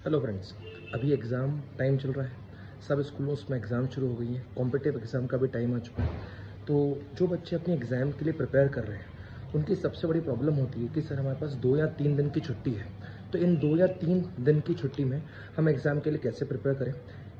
Hello friends अभी exam time चल रहा है। सब स्कूलों में एग्ज़ाम शुरू हो गई है। कॉम्पिटिटिव एग्ज़ाम का भी टाइम आ चुका है। तो जो बच्चे अपने एग्ज़ाम के लिए प्रिपेयर कर रहे हैं, उनकी सबसे बड़ी प्रॉब्लम होती है कि सर हमारे पास दो या तीन दिन की छुट्टी है। तो इन दो या तीन दिन की छुट्टी में हम एग्ज़ाम के लिए कैसे प्रिपेयर करें,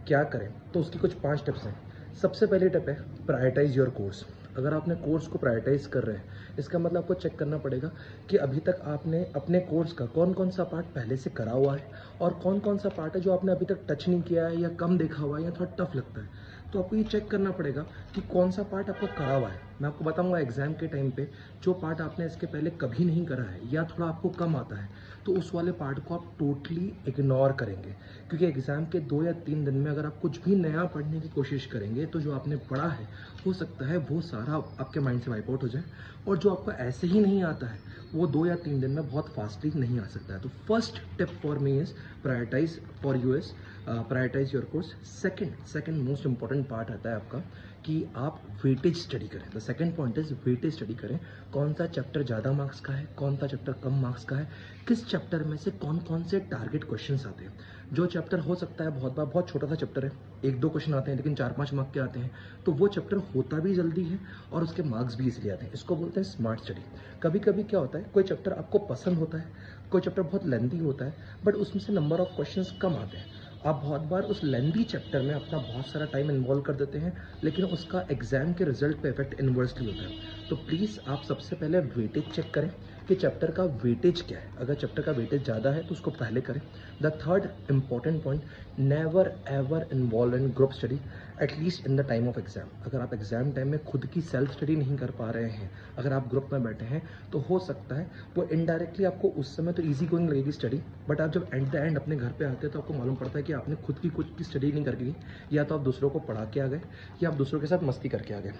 क्या करें? तो उसकी कुछ पाँच टिप्स हैं। सबसे पहली टिप है प्रायोरिटाइज योर कोर्स अगर आपने कोर्स को प्रायोरिटाइज कर रहे हैं, इसका मतलब आपको चेक करना पड़ेगा कि अभी तक आपने अपने कोर्स का कौन कौन सा पार्ट पहले से करा हुआ है और कौन कौन सा पार्ट है जो आपने अभी तक टच नहीं किया है या कम देखा हुआ है या थोड़ा टफ लगता है। तो आपको ये चेक करना पड़ेगा कि कौन सा पार्ट आपका करा हुआ है। मैं आपको बताऊँगा एग्ज़ाम के टाइम पे जो पार्ट आपने इसके पहले कभी नहीं करा है, या थोड़ा आपको कम आता है तो उस वाले पार्ट को आप टोटली इग्नोर करेंगे। क्योंकि एग्ज़ाम के दो या तीन दिन में अगर आप कुछ भी नया पढ़ने की कोशिश करेंगे तो जो आपने पढ़ा है, हो सकता है वो सारा आपके माइंड से वाइप आउट हो जाए। और जो आपको ऐसे ही नहीं आता है, वो दो या तीन दिन में बहुत फास्टली नहीं आ सकता है। तो first tip for me is prioritise for you as prioritise your course second second most important part आता है आपका कि आप वेटेज स्टडी करें। The second point is weightage study करें। कौन सा चैप्टर ज़्यादा मार्क्स का है, कौन सा चैप्टर कम मार्क्स का है, किस चैप्टर में से कौन कौन से टारगेट क्वेश्चन आते हैं। जो चैप्टर हो सकता है, बहुत बार बहुत छोटा सा चैप्टर है, एक दो क्वेश्चन आते हैं, लेकिन चार पाँच मार्क के आते हैं तो वो चैप्टर होता भी जल्दी है और उसके मार्क्स भी इसलिए आते हैं। इसको बोलते हैं स्मार्ट स्टडी कभी कभी क्या होता है, कोई चैप्टर आपको पसंद होता है, कोई चैप्टर बहुत लेंदी होता है बट उसमें से नंबर ऑफ़ क्वेश्चन कम आते हैं। आप बहुत बार उस लेंदी चैप्टर में अपना बहुत सारा टाइम इन्वॉल्व कर देते हैं, लेकिन उसका एग्ज़ाम के रिज़ल्ट पे इफ़ेक्ट इन्वर्सली होता है। तो प्लीज़ आप सबसे पहले वेटेज चेक करें कि चैप्टर का वेटेज क्या है? अगर चैप्टर का वेटेज ज़्यादा है तो उसको पहले करें। The third important point never ever involve in group study at least in the time of exam अगर आप एग्ज़ाम टाइम में खुद की सेल्फ स्टडी नहीं कर पा रहे हैं, अगर आप ग्रुप में बैठे हैं तो हो सकता है वो इनडायरेक्टली आपको उस समय तो ईजी गोइंग लगेगी स्टडी बट आप जब एट द एंड अपने घर पर आते हैं तो आपको मालूम पड़ता है कि आपने खुद की कुछ की स्टडी नहीं करके या तो आप दूसरों को पढ़ा के आ गए, या आप दूसरों के साथ मस्ती करके आ गए।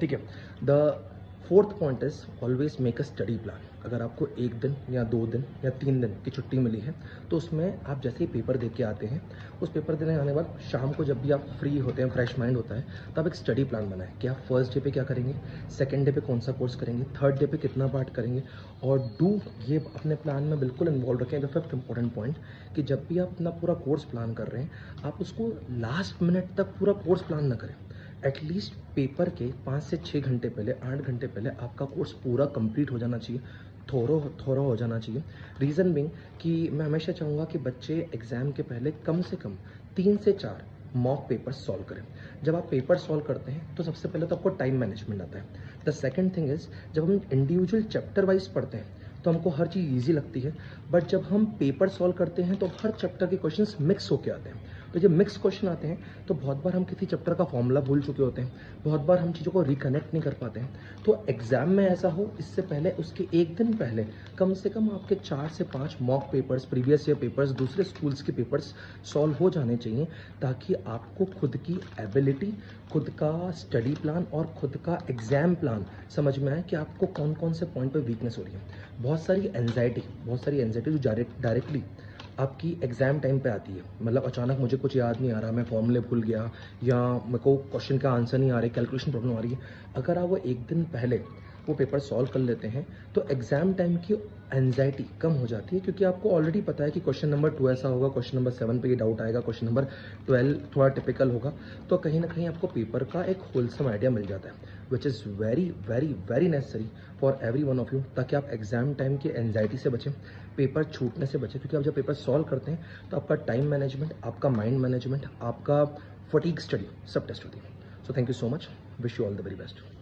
ठीक है? The fourth point is always make a study plan. अगर आपको एक दिन या दो दिन या तीन दिन की छुट्टी मिली है तो उसमें आप जैसे ही पेपर दे के आते हैं, उस पेपर देने आने बाद शाम को जब भी आप फ्री होते हैं, फ्रेश माइंड होता है तो आप एक स्टडी प्लान बनाएँ कि आप फ़र्स्ट डे पे क्या करेंगे, सेकेंड डे पे कौन सा कोर्स करेंगे, थर्ड डे पे कितना पार्ट करेंगे, और डू ये अपने प्लान में बिल्कुल इन्वॉल्व रखें। द फिफ्थ इंपॉर्टेंट पॉइंट कि जब भी आप अपना पूरा कोर्स प्लान कर रहे हैं, आप उसको लास्ट मिनट तक पूरा कोर्स प्लान ना करें। एटलीस्ट पेपर के पाँच से छः घंटे पहले, आठ घंटे पहले आपका कोर्स पूरा कंप्लीट हो जाना चाहिए, थोरो थोरो हो जाना चाहिए। रीज़न बिंग कि मैं हमेशा चाहूँगा कि बच्चे एग्ज़ाम के पहले कम से कम तीन से चार मॉक पेपर सॉल्व करें। जब आप पेपर सॉल्व करते हैं तो सबसे पहले तो आपको टाइम मैनेजमेंट आता है। द सेकेंड थिंग इज़ जब हम इंडिविजुअल चैप्टर वाइज पढ़ते हैं तो हमको हर चीज़ ईजी लगती है। बट जब हम पेपर सॉल्व करते हैं तो हर चैप्टर के क्वेश्चन मिक्स होके आते हैं। तो जब मिक्स क्वेश्चन आते हैं तो बहुत बार हम किसी चैप्टर का फॉर्मूला भूल चुके होते हैं। बहुत बार हम चीज़ों को रिकनेक्ट नहीं कर पाते हैं। तो एग्ज़ाम में ऐसा हो, इससे पहले, उसके एक दिन पहले, कम से कम आपके चार से पाँच mock papers previous year papers दूसरे स्कूल्स के पेपर्स सॉल्व हो जाने चाहिए, ताकि आपको खुद की एबिलिटी खुद का स्टडी प्लान और खुद का एग्ज़ाम प्लान समझ में आए कि आपको कौन कौन से पॉइंट पर वीकनेस हो रही है। बहुत सारी एनजाइटी बहुत सारी एनजाइटी जो डायरेक्टली आपकी एग्ज़ाम टाइम पे आती है। मतलब अचानक मुझे कुछ याद नहीं आ रहा, मैं फॉर्मूले भूल गया, या मेरे को क्वेश्चन का आंसर नहीं आ रहा कैलकुलेशन प्रॉब्लम आ रही है। अगर आप वो एक दिन पहले वो पेपर सॉल्व कर लेते हैं तो एग्ज़ाम टाइम की एनजाइटी कम हो जाती है, क्योंकि आपको ऑलरेडी पता है कि क्वेश्चन नंबर टू ऐसा होगा क्वेश्चन नंबर सेवन पे ये डाउट आएगा क्वेश्चन नंबर ट्वेल्व थोड़ा टिपिकल होगा तो कहीं ना कहीं आपको पेपर का एक होलसम आइडिया मिल जाता है which is very very very necessary for every one of you ताकि आप एग्ज़ाम टाइम की एनजाइटी से बचें पेपर छूटने से बचें, क्योंकि आप जब पेपर सॉल्व करते हैं तो आपका टाइम मैनेजमेंट आपका माइंड मैनेजमेंट आपका फटीक स्टडी सब टेस्ट होती है। So thank you so much wish you all the very best